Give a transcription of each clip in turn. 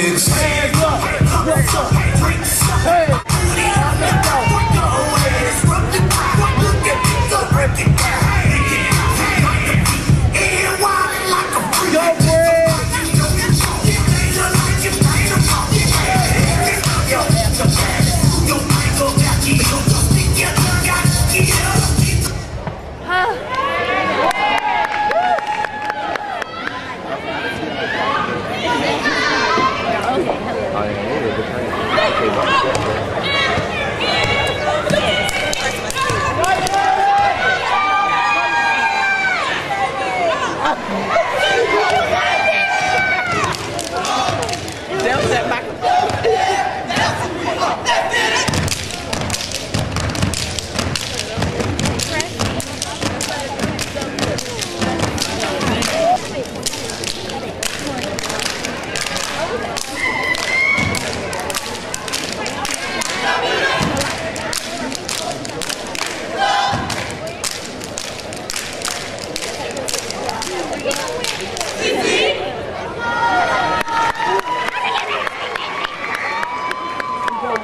pigs. Okay, well, okay.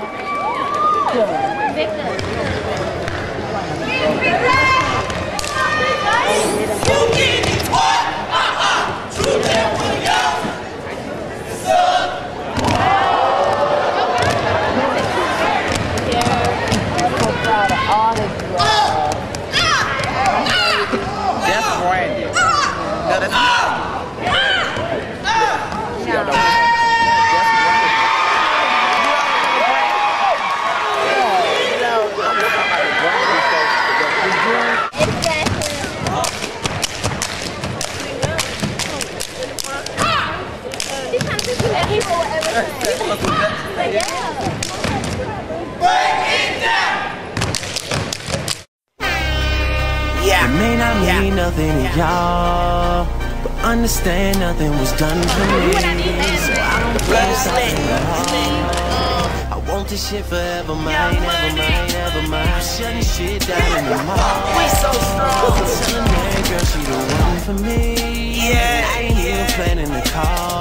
Victor. Victor. yeah. But may not mean yeah. nothing to y'all, but understand nothing was done to me. I don't play I want this shit forever, mine, ever mine, ever mine. I'm shutting shit down in the mall. We so strong. I'm telling that girl she the one for me. Yeah, I ain't yeah. even planning the call.